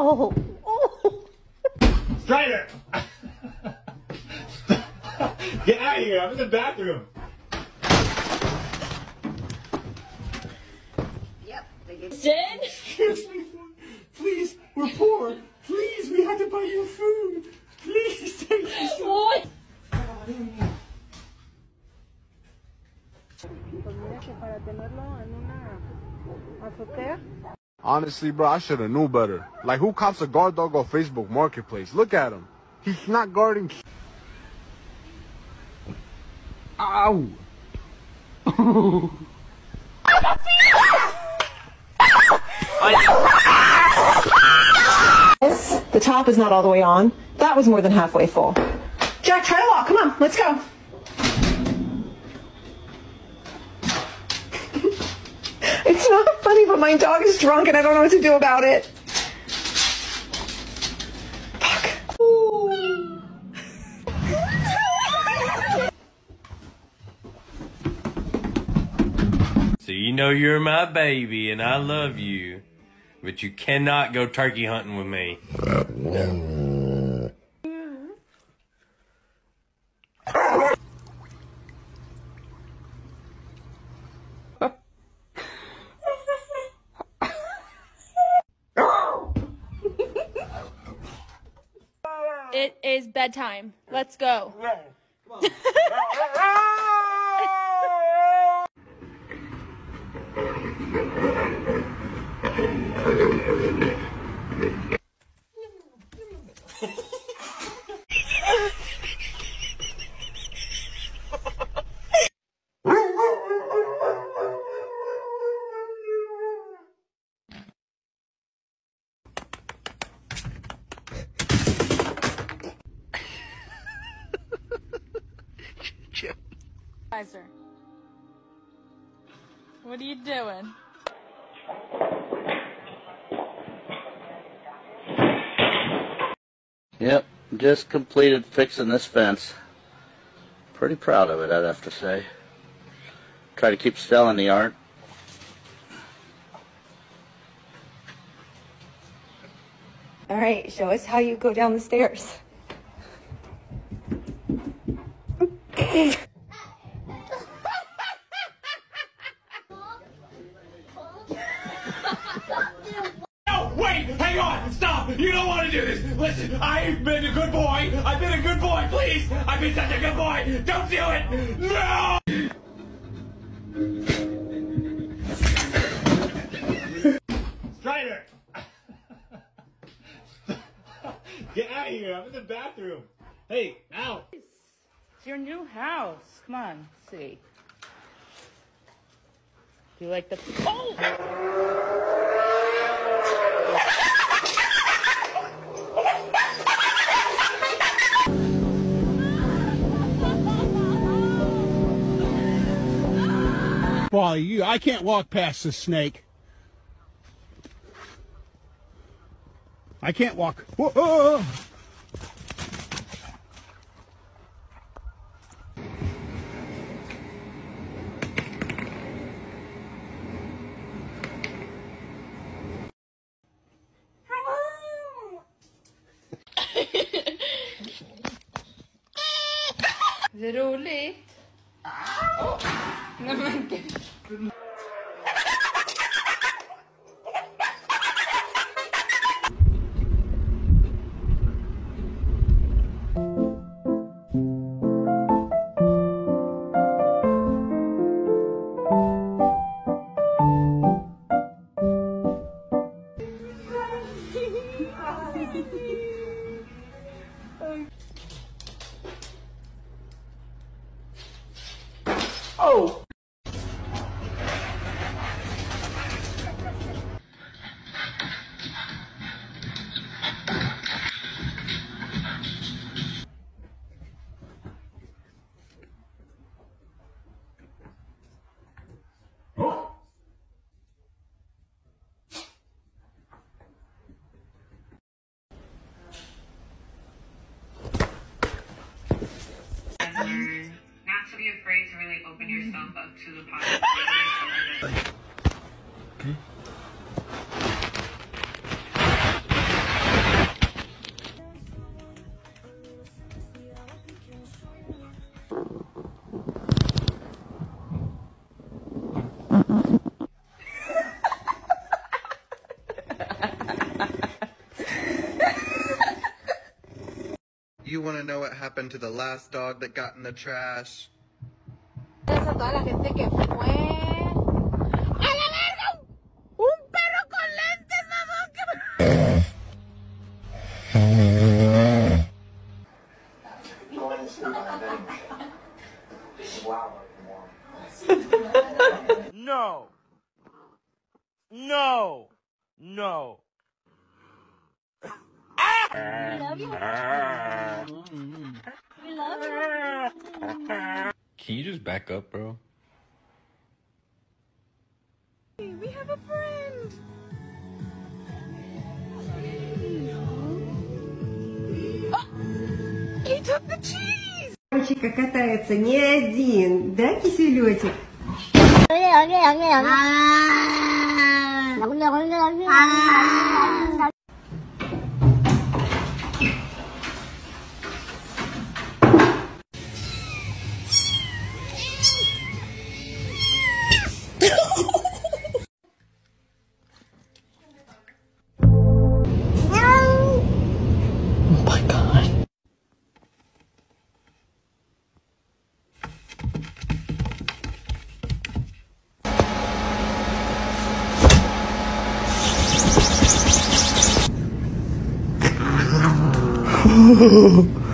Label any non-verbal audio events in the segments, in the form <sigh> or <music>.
Oh, oh. <laughs> Strider! <laughs> Get out of here, I'm in the bathroom. Jen? Excuse me, please, we're poor. Please, we have to buy you food. Please, take us. What? Honestly, bro, I should have knew better. Like, who cops a guard dog on Facebook Marketplace? Look at him. He's not guarding. Ow! The top is not all the way on. That was more than halfway full. Jack, try to walk. Come on, let's go. it's not funny, but my dog is drunk and I don't know what to do about it. Fuck. So you know you're my baby and I love you, but you cannot go turkey hunting with me. Uh, It is bedtime. Let's go. <laughs> Kaiser. What are you doing? Yep, just completed fixing this fence. Pretty proud of it, I'd have to say. Try to keep Stella in the yard. All right, show us how you go down the stairs. Listen, I've been a good boy. I've been a good boy, please. I've been such a good boy. Don't do it. No! Strider! <laughs> Get out of here, I'm in the bathroom. Hey, out. It's your new house. Come on, see. Do you like the? Oh! Wally, you, I can't walk past this snake. I can't walk. Whoa, whoa, whoa. <laughs> Är det roligt? Nej men gud. Oh! be afraid to really open up mm-hmm. to the okay. You want to know what happened to the last dog that got in the trash? Toda la gente que fue. ¡A la verga! ¡Un perro con lentes, mamón! Que No. No. No. Can you just back up, bro? We have a friend. He took the cheese. Мальчика катается не один, да, киселетик? <laughs> Oh.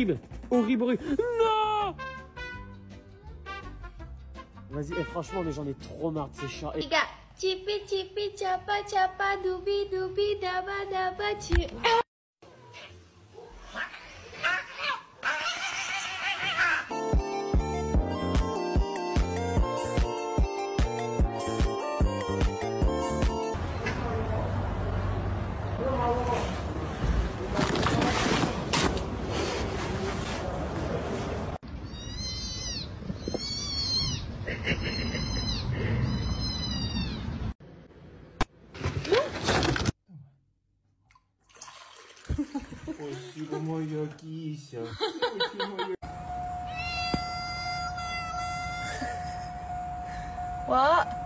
Horrible Horrible, horrible Non! Vas-y, eh, franchement, les gens, on trop marre de ces chats. Les gars, chipi chipi chapa chapa doubi doubi daba daba tu... 牛も焼きわあ。